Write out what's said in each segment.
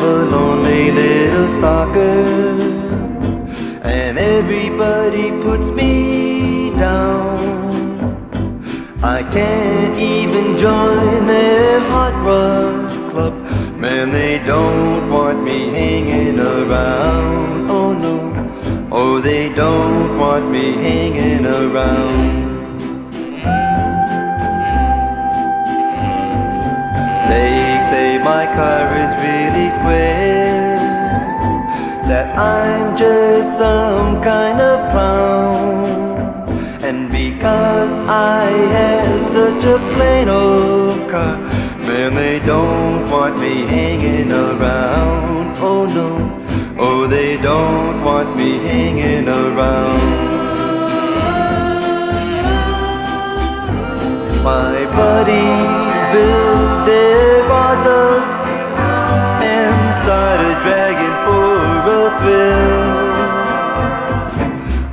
a lonely little stocker, and everybody puts me down. I can't even join their hot rod club. Man, they don't want me hanging around. Oh no, oh they don't want me hanging around. That I'm just some kind of clown. And because I have such a plain old car, man, they don't want me hanging around. Oh no, oh, they don't want me hanging around. My buddies built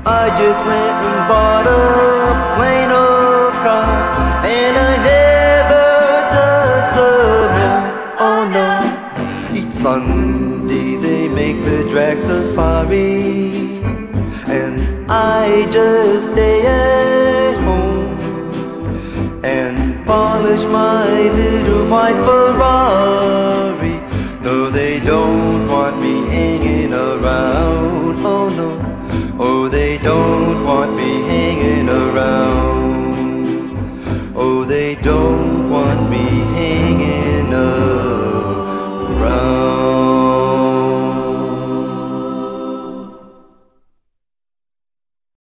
I just went and bought a plain old car and I never touched the mill. Oh no, each Sunday they make the drag safari and I just stay at home and polish my little white Ferrari. They don't want me hanging up.